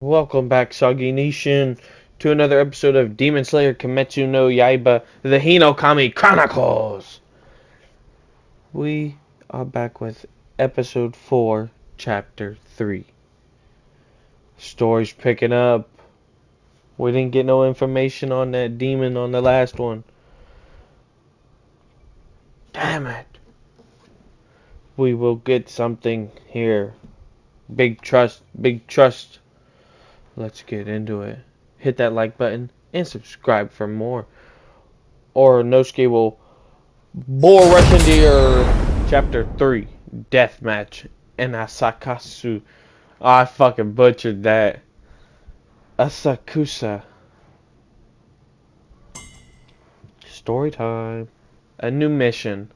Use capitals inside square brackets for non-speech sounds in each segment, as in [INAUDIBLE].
Welcome back, Soggy Nation, to another episode of Demon Slayer Kimetsu no Yaiba, the Hinokami Chronicles. We are back with episode 4, chapter 3. Story's picking up. We didn't get no information on that demon on the last one. Damn it. We will get something here. Big trust, big trust. Let's get into it. Hit that like button and subscribe for more. Or Nosuke will bore rush into your chapter 3 Deathmatch in Asakasu. I fucking butchered that. Asakusa. Story time. A new mission.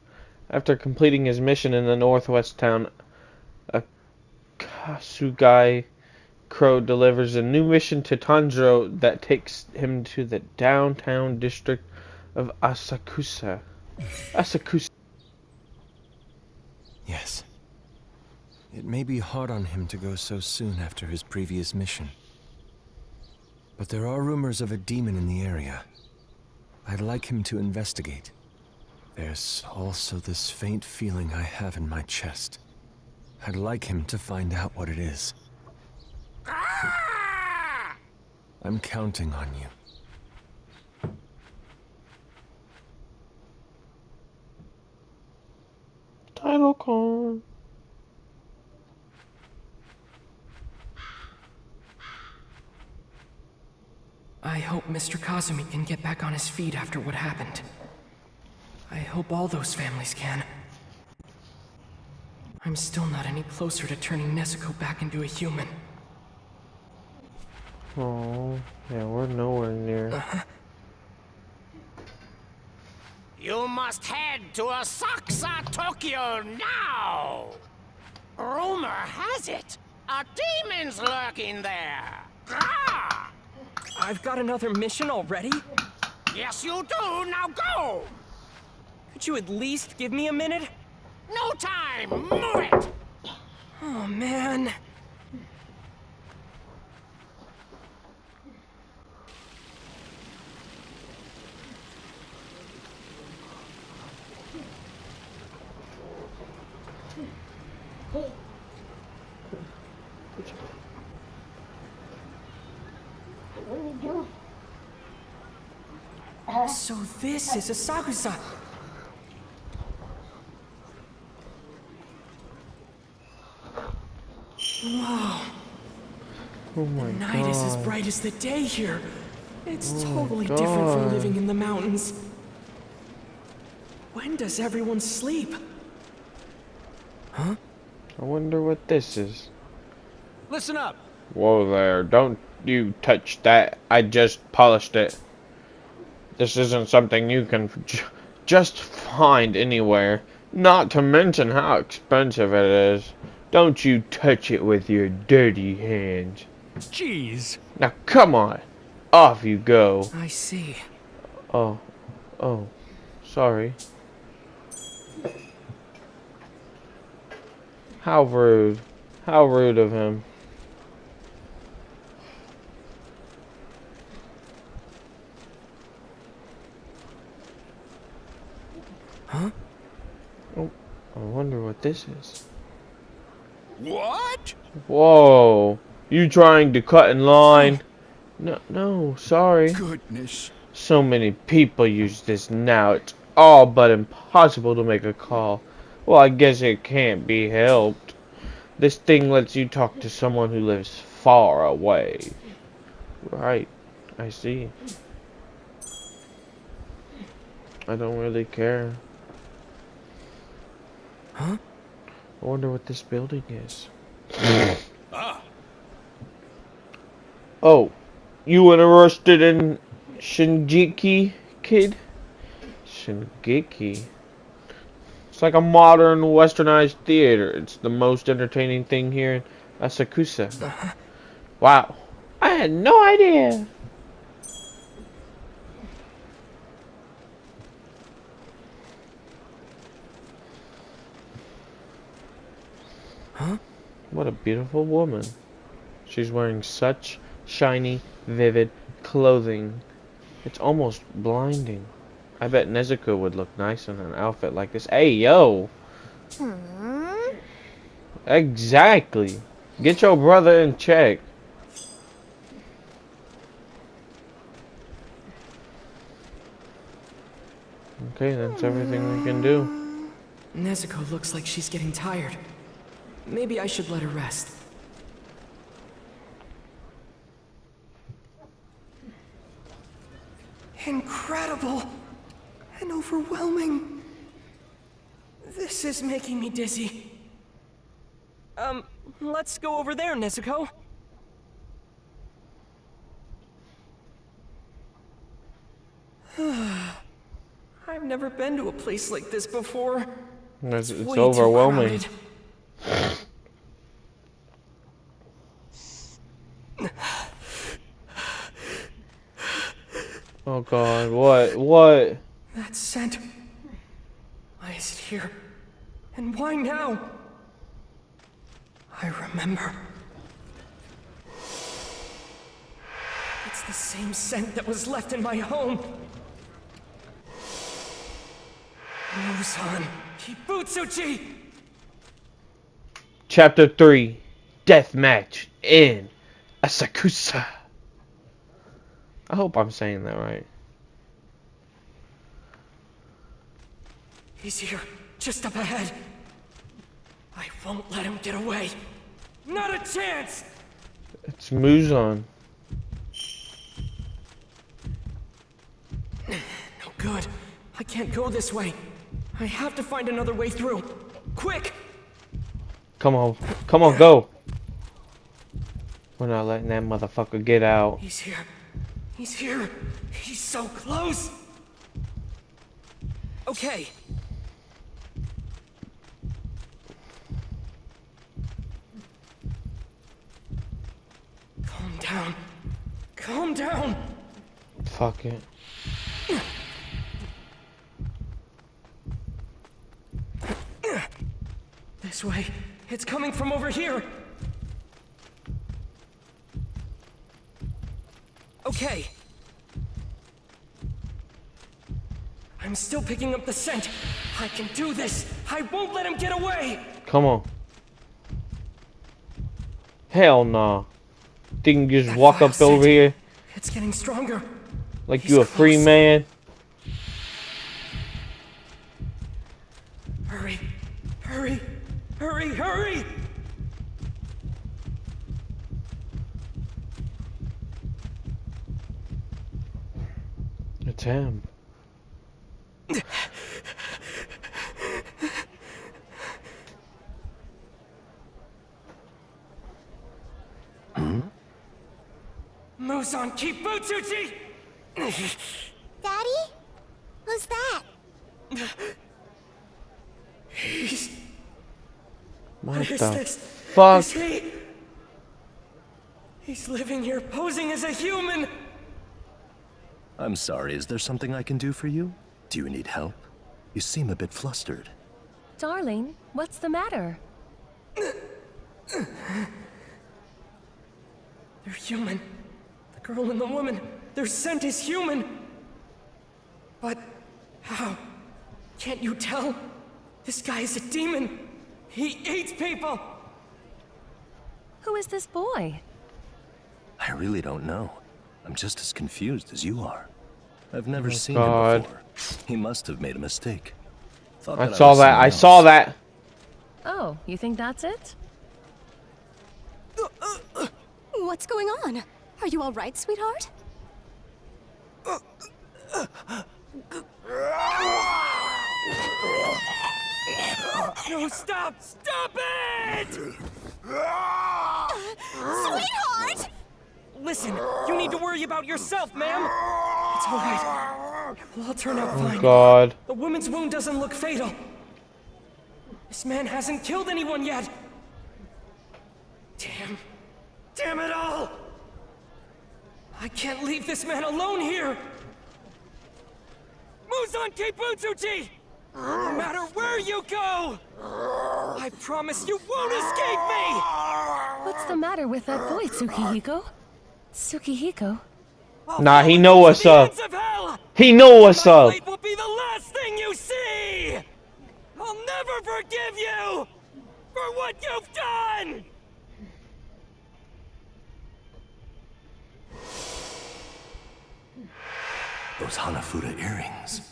After completing his mission in the northwest town, Akasugai Crow delivers a new mission to Tanjiro that takes him to the downtown district of Asakusa. Asakusa. Yes. It may be hard on him to go so soon after his previous mission. But there are rumors of a demon in the area. I'd like him to investigate. There's also this faint feeling I have in my chest. I'd like him to find out what it is. I'm counting on you. Title card. I hope Mr. Kazumi can get back on his feet after what happened. I hope all those families can. I'm still not any closer to turning Nezuko back into a human. Oh, yeah, we're nowhere near. [LAUGHS] You must head to Asakusa, Tokyo now! Rumor has it, a demon's lurking there! Ah! I've got another mission already? Yes, you do, now go! Could you at least give me a minute? No time, move it! Oh, man. So this is Asakusa. Wow, Oh my god. night is as bright as the day here. It's Oh totally different from living in the mountains. When does everyone sleep? I wonder what this is. Listen up! Whoa there, don't you touch that. I just polished it. This isn't something you can j- just find anywhere. Not to mention how expensive it is. Don't you touch it with your dirty hands. Jeez! Now come on. Off you go. I see. Oh. Oh. Sorry. How rude. How rude of him. Huh? Oh, I wonder what this is. What? Whoa. You trying to cut in line? No, no, sorry. Goodness. So many people use this now, it's all but impossible to make a call. Well, I guess it can't be helped. This thing lets you talk to someone who lives far away. Right, I see. I don't really care. Huh? I wonder what this building is. [LAUGHS] ah. Oh, you interested in Shingeki, kid? Shingeki? It's like a modern westernized theater. It's the most entertaining thing here in Asakusa. Wow. I had no idea. Huh? What a beautiful woman. She's wearing such shiny, vivid clothing. It's almost blinding. I bet Nezuko would look nice in an outfit like this. Hey, yo! Hmm? Exactly. Get your brother in check. Okay, that's everything we can do. Nezuko looks like she's getting tired. Maybe I should let her rest. Incredible! Overwhelming. This is making me dizzy. Um, let's go over there, Nezuko. [SIGHS] I've never been to a place like this before. It's, it's too overwhelming. [SIGHS] Oh god, what? What? That scent. Why is it here? And why now? I remember. It's the same scent that was left in my home. Muzan Kibutsuji! Chapter 3 Death Match in Asakusa. I hope I'm saying that right. He's here, just up ahead. I won't let him get away. Not a chance! It's Muzan. No good. I can't go this way. I have to find another way through. Quick! Come on. Come on, go. We're not letting that motherfucker get out. He's here. He's here. He's so close. Okay. Calm down. Calm down. Fuck it. This way. It's coming from over here. Okay. I'm still picking up the scent. I can do this. I won't let him get away. Come on. Hell nah. Think you just That walk up over scent. here It's getting stronger. like He's you a free close. man? Hurry. Hurry. Hurry, hurry. It's him. [LAUGHS] Muzan Kibutsuji! Daddy? Who's that? He's. What What is the this? fuck? Is he? He's living here posing as a human! I'm sorry, is there something I can do for you? Do you need help? You seem a bit flustered. Darling, what's the matter? They're human. The girl and the woman, their scent is human. But how? Can't you tell? This guy is a demon. He eats people. Who is this boy? I really don't know. I'm just as confused as you are. I've never Oh, seen God. him before. He must have made a mistake. Thought I that saw was that. I someone saw that. Oh, you think that's it? What's going on? Are you all right, sweetheart? No, stop! Stop it! Sweetheart! Listen, you need to worry about yourself, ma'am. It's all right. It will all turn out Oh fine. god. The woman's wound doesn't look fatal. This man hasn't killed anyone yet. Damn. Damn it all! I can't leave this man alone here! Muzan Kibutsuji! No matter where you go! I promise you won't escape me! What's the matter with that boy, Tsukihiko? Tsukihiko? Nah, he know what's up. ends of hell! He know what's up. blade will be the last thing you see! I'll never forgive you for what you've done! Those Hanafuda earrings.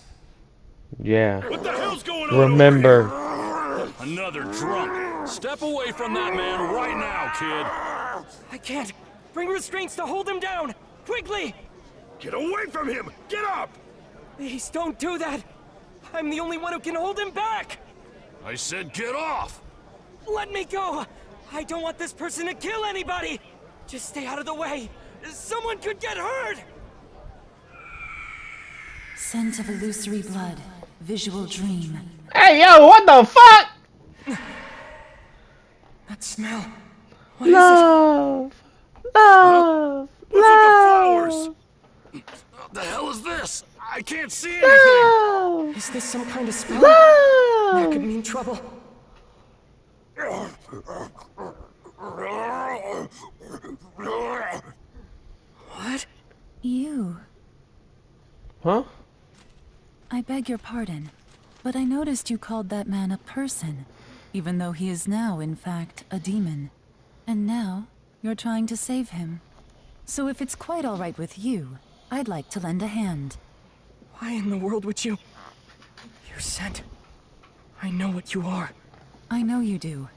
Yeah. What the hell's going on? Remember. Another drunk. Step away from that man right now, kid. I can't. Bring restraints to hold him down! Quickly! Get away from him! Get up! Please don't do that! I'm the only one who can hold him back! I said get off! Let me go! I don't want this person to kill anybody! Just stay out of the way! Someone could get hurt! Scent of illusory blood. Visual dream. Hey, yo, what the fuck? That smell. What is Love. Love. What's with the flowers? Love. What the hell is this? I can't see anything! Love. it? Is this some kind of spell? That Love. could mean trouble. What? You. Huh? I beg your pardon, but I noticed you called that man a person, even though he is now, in fact, a demon. And now, you're trying to save him. So if it's quite all right with you, I'd like to lend a hand. Why in the world would you? You're sent. I know what you are. I know you do.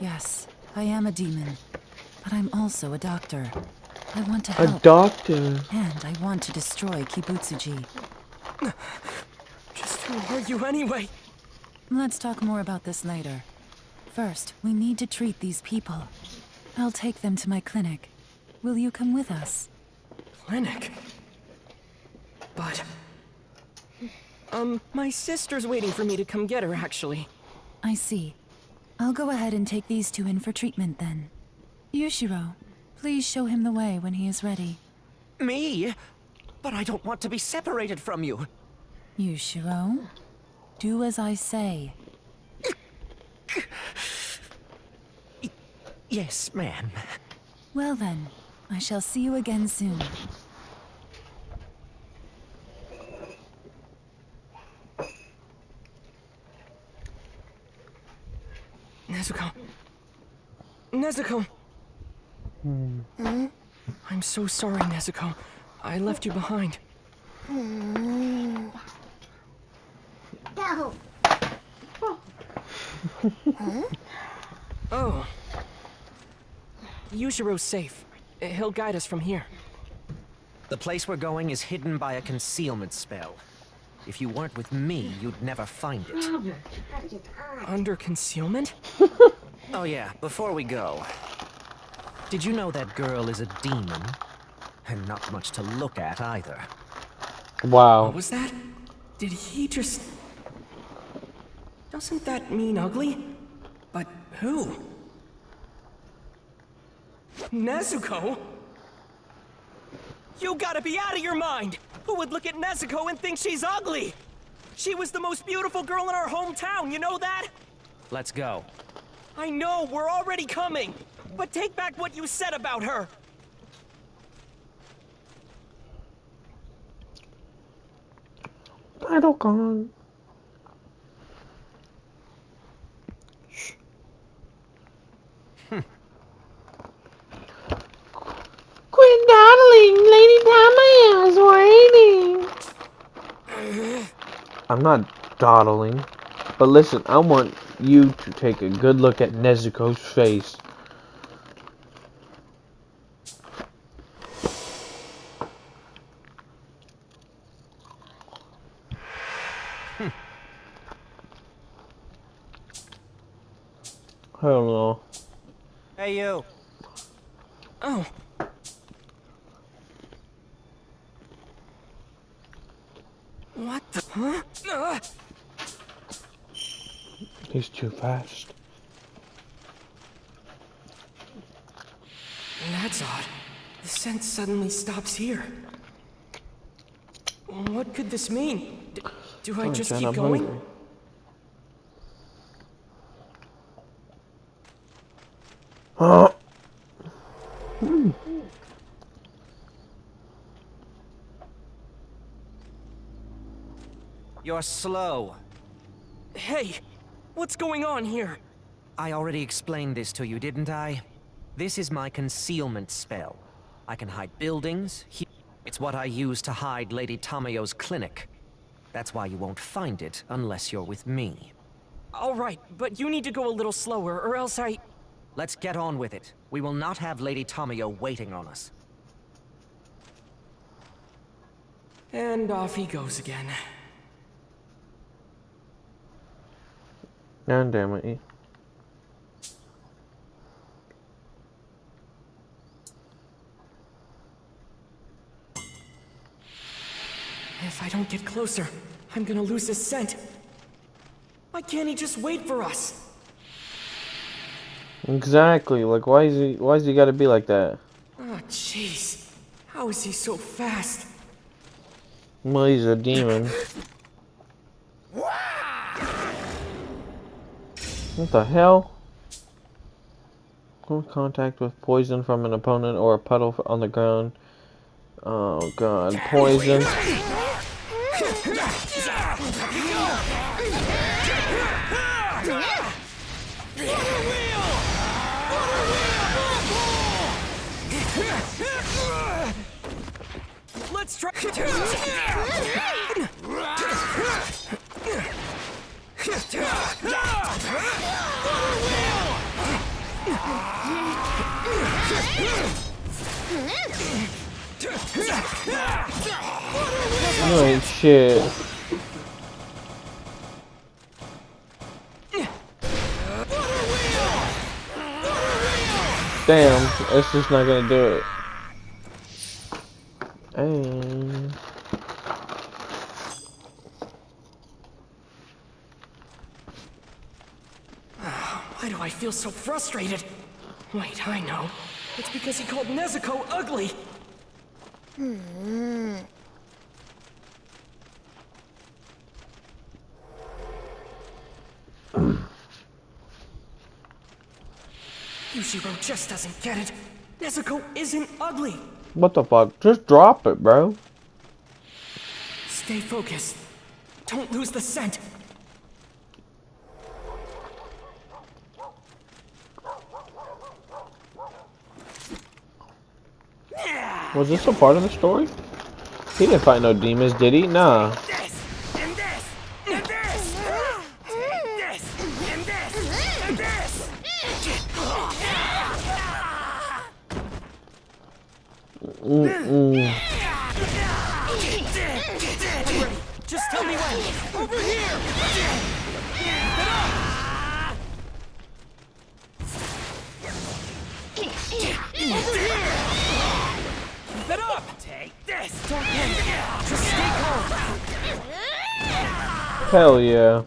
Yes, I am a demon. But I'm also a doctor. I want to help. A doctor. and I want to destroy Kibutsuji. Just who are you anyway? Let's talk more about this later. First, we need to treat these people. I'll take them to my clinic. Will you come with us? Clinic. But. Um, my sister's waiting for me to come get her, actually. I see. I'll go ahead and take these two in for treatment then. Yushiro, please show him the way when he is ready. Me? But I don't want to be separated from you. Yushiro, do as I say. Yes, ma'am. Well then, I shall see you again soon. Nezuko. Nezuko! Hmm. I'm so sorry, Nezuko. I left you behind. Oh. oh. Yushiro's safe. He'll guide us from here. The place we're going is hidden by a concealment spell. If you weren't with me, you'd never find it. Under concealment? Oh yeah, before we go. Did you know that girl is a demon? And not much to look at either. Wow. What was that? Did he just... Doesn't that mean ugly? But who? Nezuko? You gotta be out of your mind! Who would look at Nezuko and think she's ugly? She was the most beautiful girl in our hometown, you know that? Let's go. I know, we're already coming! But take back what you said about her! Battlecon. Quit dawdling, Lady Tamayo's waiting. I'm not dawdling, but listen, I want you to take a good look at Nezuko's face. That's odd. The scent suddenly stops here. What could this mean? D do I just keep going? Hungry. Oh. Hmm. You're slow. Hey, what's going on here? I already explained this to you, didn't I? This is my concealment spell. I can hide buildings. He it's what I use to hide Lady Tamayo's clinic. That's why you won't find it unless you're with me. All right, but you need to go a little slower, or else I... Let's get on with it. We will not have Lady Tamayo waiting on us. And off he goes again. God damn it. If I don't get closer, I'm gonna lose his scent. Why can't he just wait for us? Exactly. Like, why is he? Why is he got to be like that? Oh, jeez. How is he so fast? Well, he's a demon. What the hell? Come contact with poison from an opponent or a puddle on the ground. Oh god, poison. No shit. Damn, it's just not gonna do it. And Why do I feel so frustrated? Wait, I know. It's because he called Nezuko ugly. Hmm. Yushiro just doesn't get it. Nezuko isn't ugly. what the fuck? Just drop it, bro. Stay focused. Don't lose the scent. Was this a part of the story? He didn't fight no demons, did he? Nah. Hell yeah.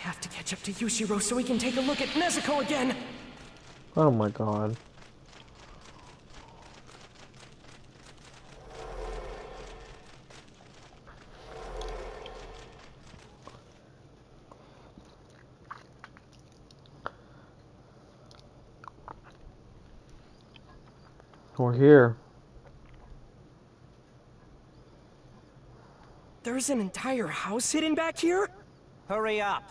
Have to catch up to Yushiro so we can take a look at Nezuko again. Oh my god. We're here. There's an entire house hidden back here? Hurry up!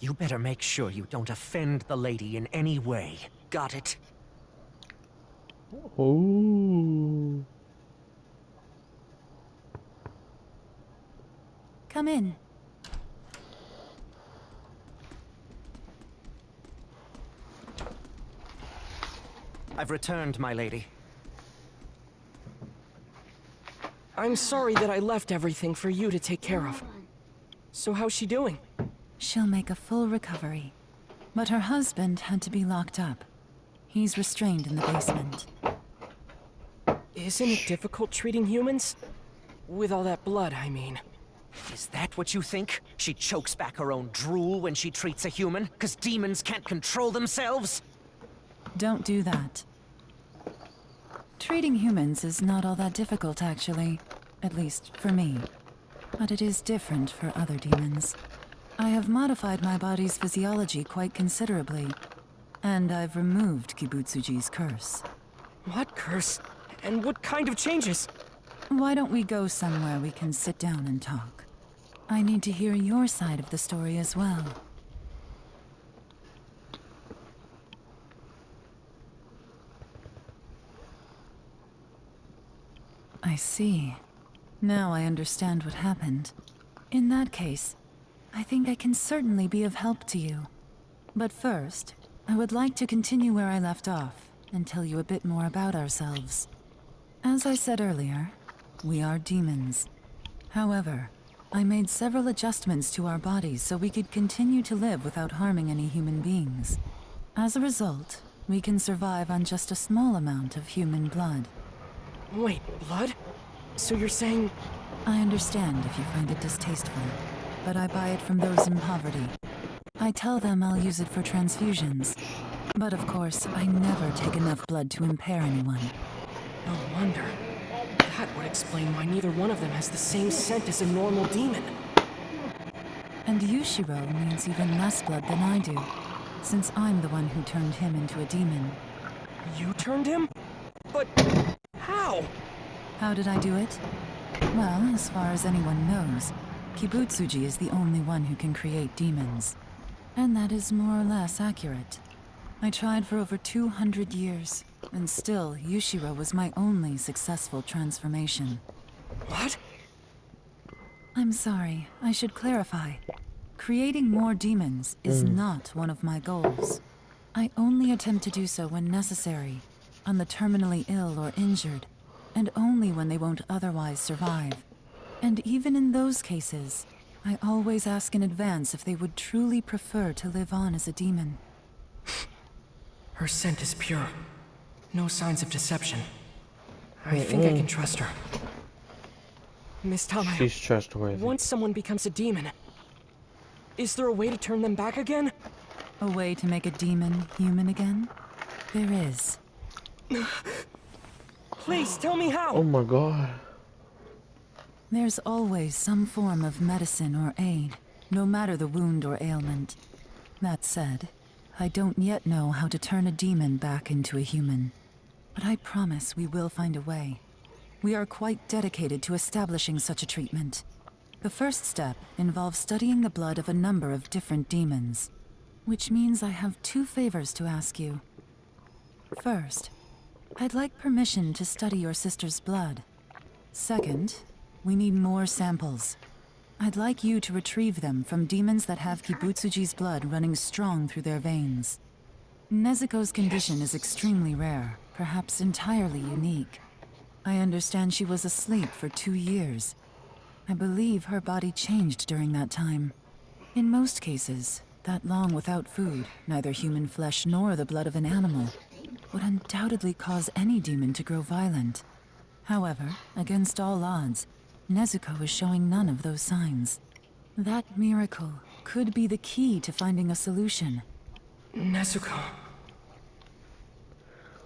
You better make sure you don't offend the lady in any way. Got it? Ooh. Come in. I've returned, my lady. I'm sorry that I left everything for you to take care of. So how's she doing? She'll make a full recovery. But her husband had to be locked up. He's restrained in the basement. Isn't it difficult treating humans? With all that blood, I mean. Is that what you think? She chokes back her own drool when she treats a human, because demons can't control themselves? Don't do that. Treating humans is not all that difficult, actually. At least, for me. But it is different for other demons. I have modified my body's physiology quite considerably. And I've removed Kibutsuji's curse. What curse? And what kind of changes? Why don't we go somewhere we can sit down and talk? I need to hear your side of the story as well. I see. Now I understand what happened. In that case, I think I can certainly be of help to you. But first, I would like to continue where I left off and tell you a bit more about ourselves. As I said earlier, we are demons. However, I made several adjustments to our bodies so we could continue to live without harming any human beings. As a result, we can survive on just a small amount of human blood. Wait, blood? So you're saying... I understand if you find it distasteful, but I buy it from those in poverty. I tell them I'll use it for transfusions. But of course, I never take enough blood to impair anyone. No wonder. That would explain why neither one of them has the same scent as a normal demon. And Yushiro needs even less blood than I do, since I'm the one who turned him into a demon. You turned him? But... how? How did I do it? Well, as far as anyone knows, Kibutsuji is the only one who can create demons. And that is more or less accurate. I tried for over 200 years, and still, Yushiro was my only successful transformation. What? I'm sorry, I should clarify. Creating more demons is mm. not one of my goals. I only attempt to do so when necessary, on the terminally ill or injured, and only when they won't otherwise survive. And even in those cases, I always ask in advance if they would truly prefer to live on as a demon. [SIGHS] Her scent is pure. No signs of deception. I think I can trust her. Miss Tamayo, She's trustworthy. once someone becomes a demon, is there a way to turn them back again? A way to make a demon human again? There is. [SIGHS] Please tell me how! Oh my god. There's always some form of medicine or aid, no matter the wound or ailment. That said, I don't yet know how to turn a demon back into a human. But I promise we will find a way. We are quite dedicated to establishing such a treatment. The first step involves studying the blood of a number of different demons. Which means I have two favors to ask you. First, I'd like permission to study your sister's blood. Second, we need more samples. I'd like you to retrieve them from demons that have Kibutsuji's blood running strong through their veins. Nezuko's condition is extremely rare, perhaps entirely unique. I understand she was asleep for two years. I believe her body changed during that time. In most cases, that long without food, neither human flesh nor the blood of an animal, would undoubtedly cause any demon to grow violent. However, against all odds, Nezuko is showing none of those signs. That miracle could be the key to finding a solution. Nezuko.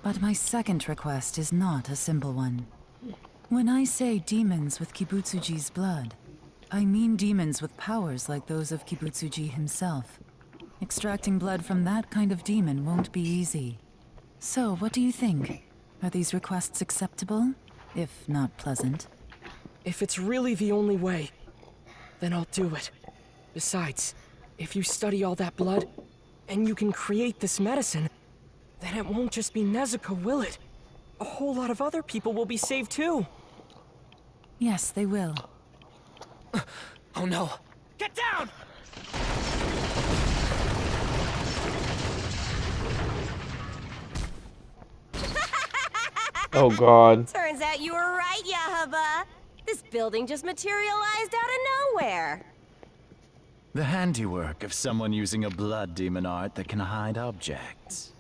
But my second request is not a simple one. When I say demons with Kibutsuji's blood, I mean demons with powers like those of Kibutsuji himself. Extracting blood from that kind of demon won't be easy. So, what do you think? Are these requests acceptable, if not pleasant? If it's really the only way, then I'll do it. Besides, if you study all that blood, and you can create this medicine, then it won't just be Nezuko, will it? A whole lot of other people will be saved too. Yes, they will. Oh no! Get down! Oh god. [LAUGHS] Turns out you were right, Yahaba. This building just materialized out of nowhere. The handiwork of someone using a blood demon art that can hide objects.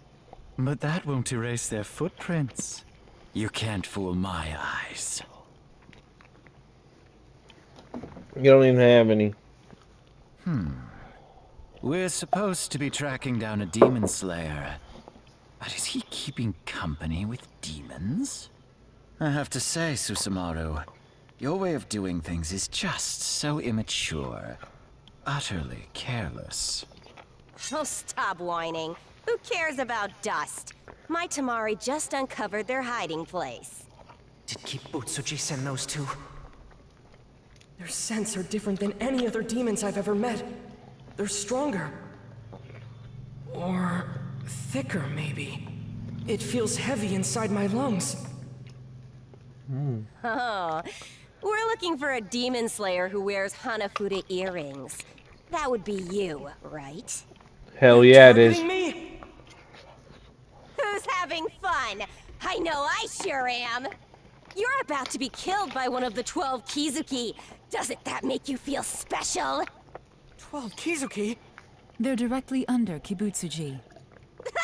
But that won't erase their footprints. You can't fool my eyes. You don't even have any. Hmm. We're supposed to be tracking down a demon slayer. But is he keeping company with demons? I have to say, Susamaru, your way of doing things is just so immature. Utterly careless. Oh, stop whining. Who cares about dust? My Tamari just uncovered their hiding place. Did Kibutsuji send those two? Their scents are different than any other demons I've ever met. They're stronger. Or thicker, maybe. It feels heavy inside my lungs. [LAUGHS] Oh, we're looking for a demon slayer who wears Hanafuda earrings. That would be you, right? Hell yeah, it is. Targeting me? Who's having fun? I know I sure am. You're about to be killed by one of the 12 Kizuki. Doesn't that make you feel special? 12 Kizuki? They're directly under Kibutsuji. [LAUGHS]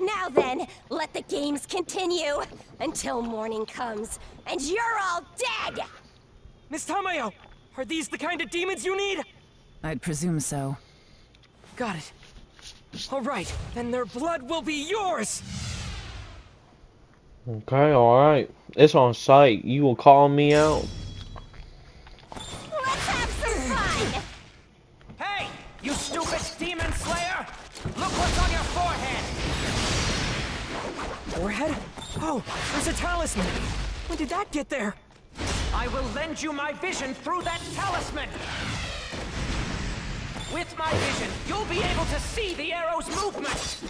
Now then, let the games continue until morning comes and you're all dead! Miss Tamayo, are these the kind of demons you need? I'd presume so. Got it. All right, then their blood will be yours! Okay, alright. It's on site. You will call me out. Let's have some fun! Hey, you stupid demon slayer! Look what's on your forehead! Forehead? Oh, there's a talisman. When did that get there? I will lend you my vision through that talisman! With my vision, you'll be able to see the arrow's movement!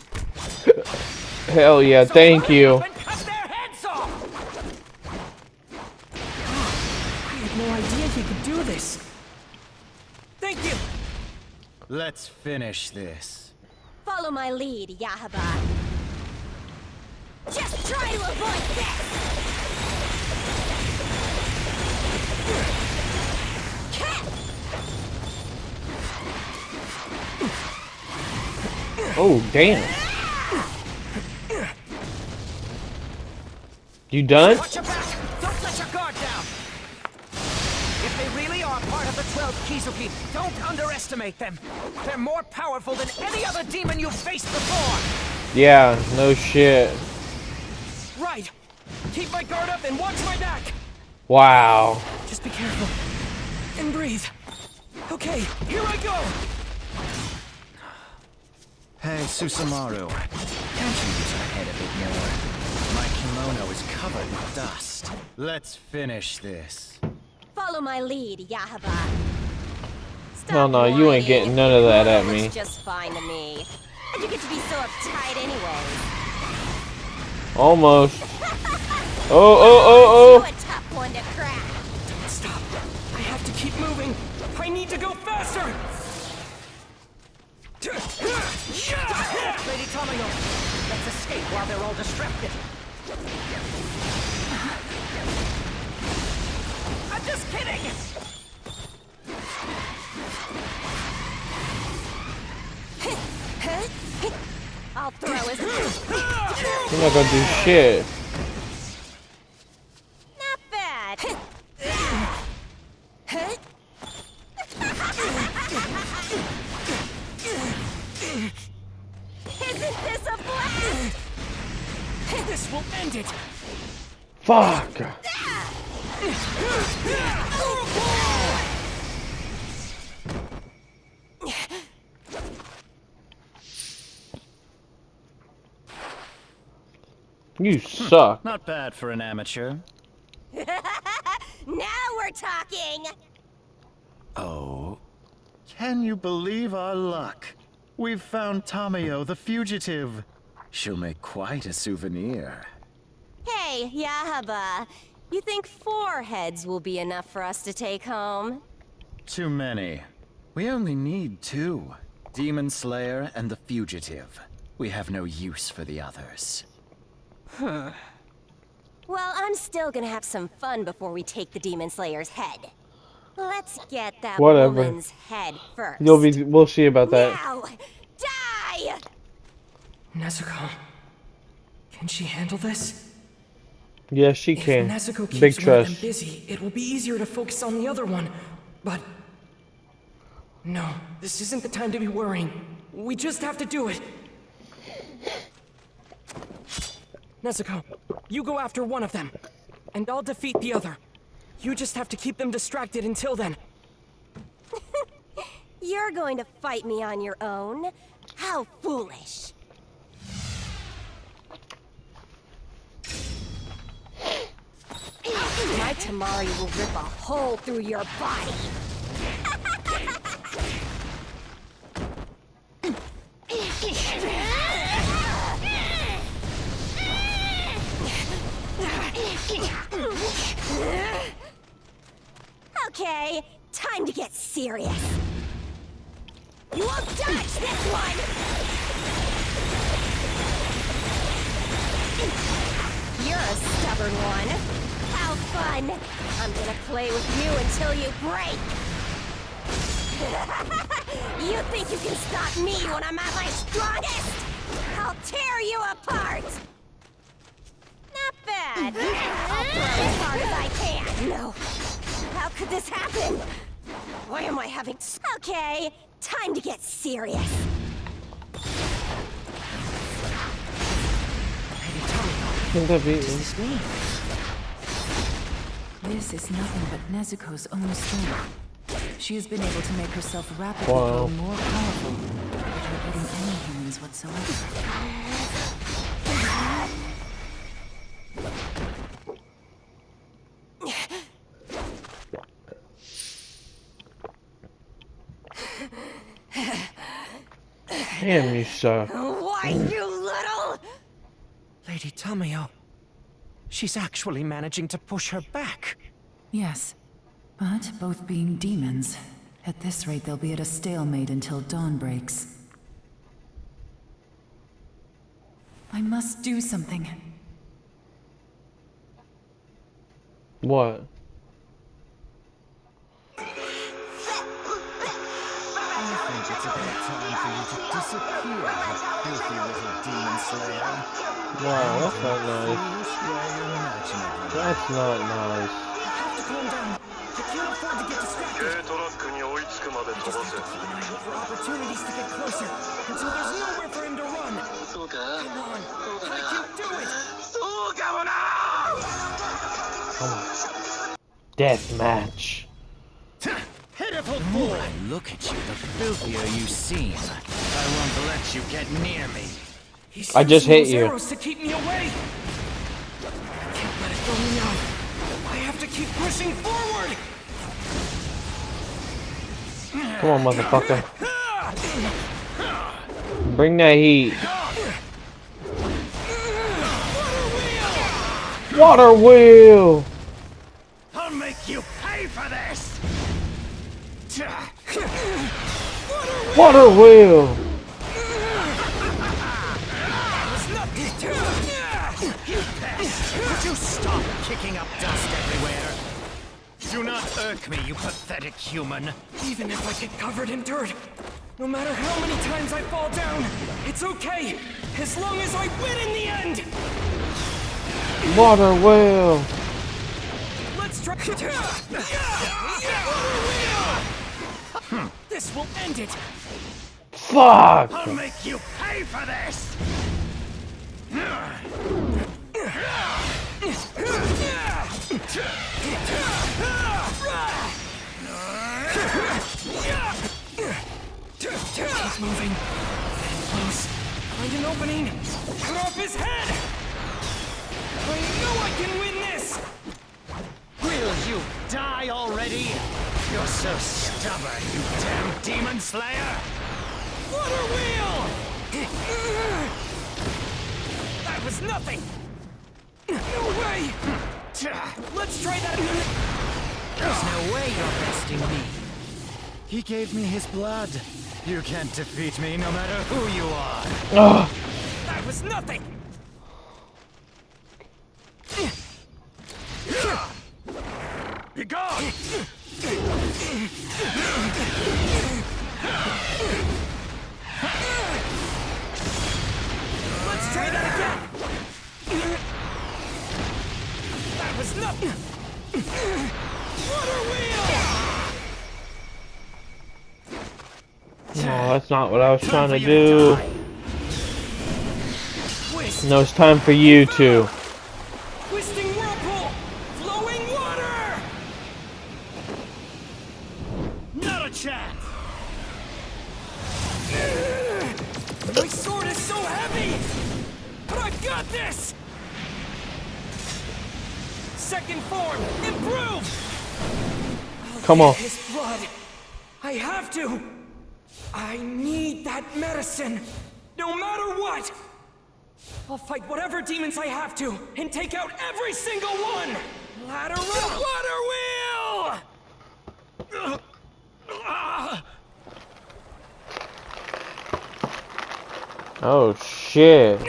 [LAUGHS] Hell yeah, So thank you. cut their heads off! I had no idea he could do this. Thank you! Let's finish this. Follow my lead, Yahaba. Just try to avoid this! Oh, damn. You done? Watch your back! Don't let your guard down! If they really are part of the 12 Kizuki, don't underestimate them. They're more powerful than any other demon you've faced before! Yeah, no shit. Right. Keep my guard up and watch my back. Wow. Just be careful. And breathe. Okay, here I go! Hey, Susamaru. Can't you use your head a bit more? My kimono is covered with dust. Let's finish this. Follow my lead, Yahaba. No, no, you ain't getting none of that at me. just fine to me. And you get to be so uptight anyways. Almost. Oh, oh, oh, oh. You a tough one to crack. Don't stop. I have to keep moving. I need to go faster! Lady Tamayo, let's escape while they're all distracted. I'm just kidding! I'll throw his... oh. You're not gonna do shit. Not bad. Isn't this a blast? This will end it! Fuck. You hmm. suck. Not bad for an amateur. [LAUGHS] now we're talking. Oh. Can you believe our luck? We've found Tamayo the fugitive. She'll make quite a souvenir. Hey, Yahaba. You think four heads will be enough for us to take home? Too many. We only need two. Demon Slayer and the Fugitive. We have no use for the others. Well, I'm still gonna have some fun before we take the Demon Slayer's head. Let's get that Whatever. woman's head first. You'll be. We'll see about that. Now, die! Nezuko. Can she handle this? Yes, she If can. Nezuko keeps Big one of them trust. busy, it will be easier to focus on the other one. But no, this isn't the time to be worrying. We just have to do it. Nezuko, you go after one of them, and I'll defeat the other. You just have to keep them distracted until then. [LAUGHS] You're going to fight me on your own? How foolish. My temari will rip a hole through your body. [LAUGHS] Okay, time to get serious. You won't dodge this one! You're a stubborn one. How fun! I'm gonna play with you until you break! [LAUGHS] you think you can stop me when I'm at my strongest? I'll tear you apart! Not bad. [LAUGHS] I'll throw as hard as I can. No. How could this happen? Why am I having... s- Okay, time to get serious. Think that'd be- This is nothing but Nezuko's own strength. She has been able to make herself rapidly Wow. grow more powerful without hurting any humans whatsoever. Damn, you sir. Why, you little... Lady Tamayo. She's actually managing to push her back. Yes, but both being demons. At this rate, they'll be at a stalemate until dawn breaks. I must do something. What? I think it's about time for you to disappear, filthy little demon slayer. Wow, that's not nice. That's not nice. I can't keep an eye out for opportunities to get closer until there's nowhere for him to run. Do it. Come on. Death match. Pitiful fool! I look at you, the filthier you seem. I won't let you get near me. I just hit you. To keep me away. I can't let it. I have to keep pushing forward. Come on, motherfucker. Bring that heat. Water wheel! I'll make you pay for this! Water wheel! Would you stop kicking up dust everywhere? Do not irk me, you pathetic human. Even if I get covered in dirt, no matter how many times I fall down, it's okay, as long as I win in the end. Water wheel! Let's try. Hmm. This will end it. Fuck! I'll make you pay for this! Keep moving. Close. Find an opening. Cut off his head. I know I can win this. Will you die already? You're so stubborn, you damn demon slayer! Water wheel. [LAUGHS] That was nothing. No way. [CLEARS THROAT] Let's try that again. There's no way you're besting me. He gave me his blood. You can't defeat me no matter who you are. Ugh. That was nothing. Be gone! Let's try that again. That was nothing. Waterwheel! No, that's not what I was trying to do. No, it's time for you to. Come on. His blood. I have to. I need that medicine. No matter what. I'll fight whatever demons I have to and take out every single one. Ladder up. Water wheel! Oh shit.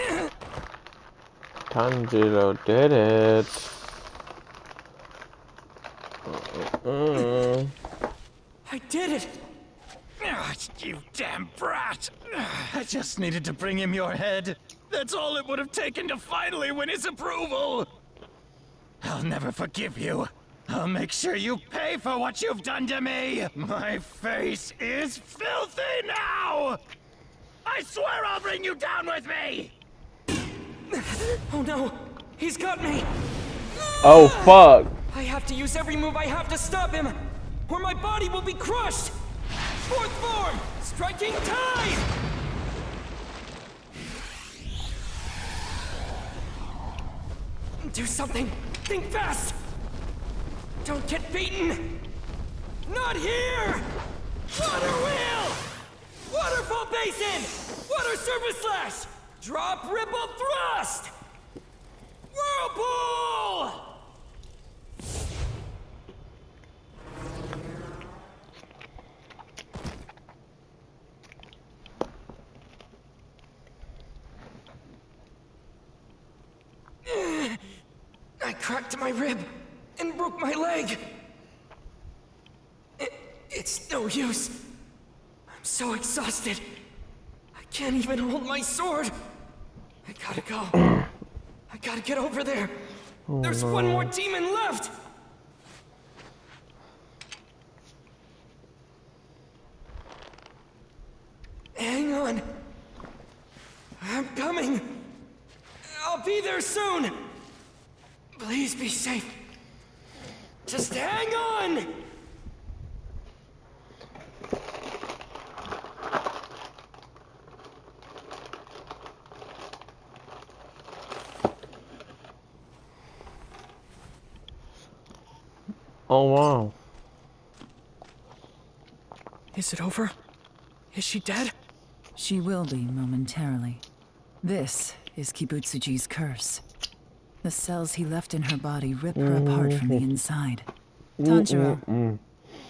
Tanjiro did it. Uh, I did it. Ah, you damn brat! I just needed to bring him your head. That's all it would have taken to finally win his approval. I'll never forgive you. I'll make sure you pay for what you've done to me. My face is filthy now. I swear I'll bring you down with me. Oh no, he's got me. oh fuck. I have to use every move I have to stop him, or my body will be crushed. Fourth form, striking tide. Do something. Think fast. Don't get beaten. Not here. Water wheel. Waterfall basin. Water surface slash. Drop ripple thrust. Whirlpool. I cracked my rib and broke my leg. It, it's no use. I'm so exhausted. I can't even hold my sword. I gotta go. I gotta get over there. Oh, There's no. one more demon left. Hang on. I'm coming. I'll be there soon. Please be safe. Just hang on! Oh wow. Is it over? Is she dead? She will be momentarily. This is Kibutsuji's curse. The cells he left in her body rip her apart from the mm-hmm. inside. Mm-hmm. Tanjiro, Mm-mm-mm.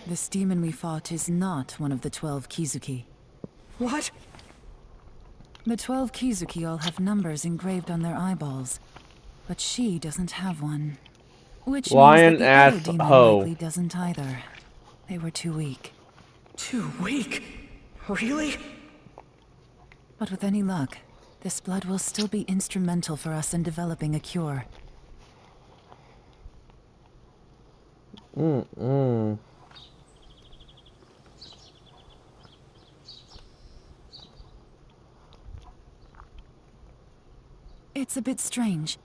this demon we fought is not one of the twelve Kizuki. What? The twelve Kizuki all have numbers engraved on their eyeballs, but she doesn't have one. Which Lion means that the ass other demon hoe. likely doesn't either. They were too weak. Too weak? Really? But with any luck, this blood will still be instrumental for us in developing a cure. Mm-mm. It's a bit strange.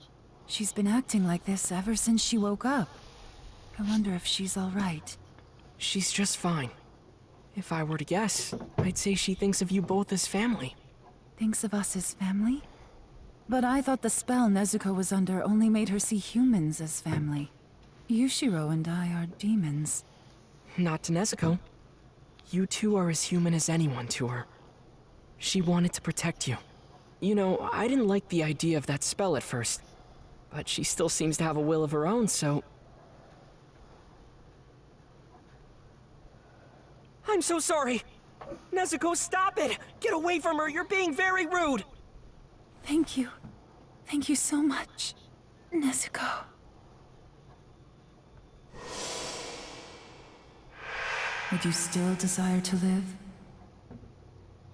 She's been acting like this ever since she woke up. I wonder if she's alright. She's just fine. If I were to guess, I'd say she thinks of you both as family. Thinks of us as family? But I thought the spell Nezuko was under only made her see humans as family. Yushiro and I are demons. Not to Nezuko. You two are as human as anyone to her. She wanted to protect you. You know, I didn't like the idea of that spell at first. But she still seems to have a will of her own, so... I'm so sorry! Nezuko, stop it! Get away from her! You're being very rude! Thank you. Thank you so much, Nezuko. Would you still desire to live?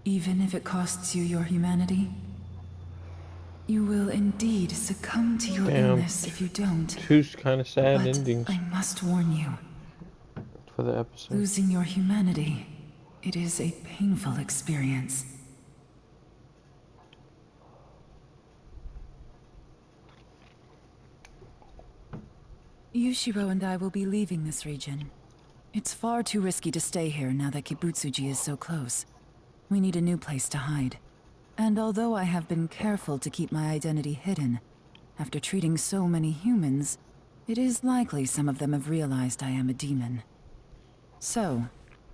Even if it costs you your humanity? You will indeed succumb to your Damn. illness if you don't. Two kind of sad But endings I must warn you, for the episode. losing your humanity, it is a painful experience. Yushiro and I will be leaving this region. It's far too risky to stay here now that Kibutsuji is so close. We need a new place to hide. And although I have been careful to keep my identity hidden, after treating so many humans, it is likely some of them have realized I am a demon. So,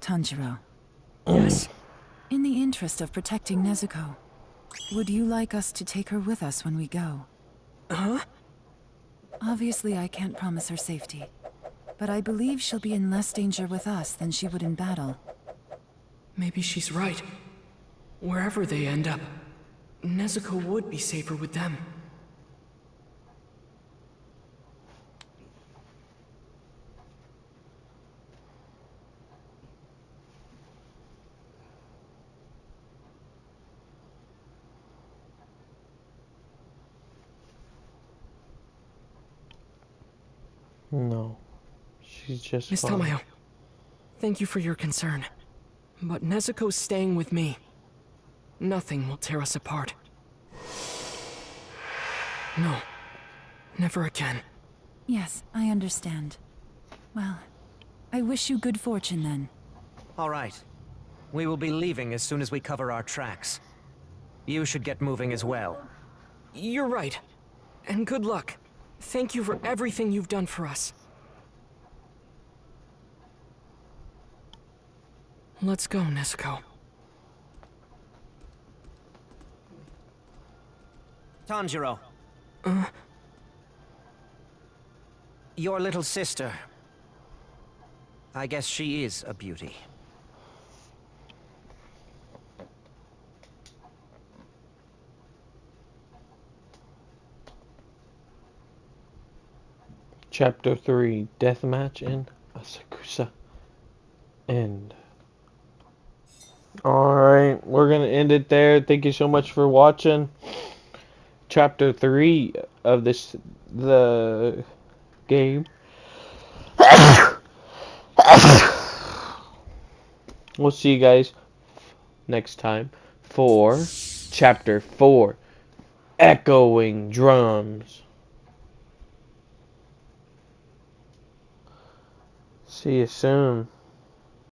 Tanjiro. Yes? Oh. In the interest of protecting Nezuko, would you like us to take her with us when we go? Huh? Obviously, I can't promise her safety, but I believe she'll be in less danger with us than she would in battle. Maybe she's right. Wherever they end up, Nezuko would be safer with them. No. She's just Miss fine. Tamayo, thank you for your concern. But Nezuko's staying with me. Nothing will tear us apart. No. Never again. Yes, I understand. Well, I wish you good fortune then. All right. We will be leaving as soon as we cover our tracks. You should get moving as well. You're right. And good luck. Thank you for everything you've done for us. Let's go, Nezuko. Tanjiro. Uh, Your little sister. I guess she is a beauty. Chapter 3 Deathmatch in Asakusa. End. Alright, we're going to end it there. Thank you so much for watching. Chapter 3 of this, the game. we'll see you guys next time for Chapter 4 Echoing Drums. See you soon.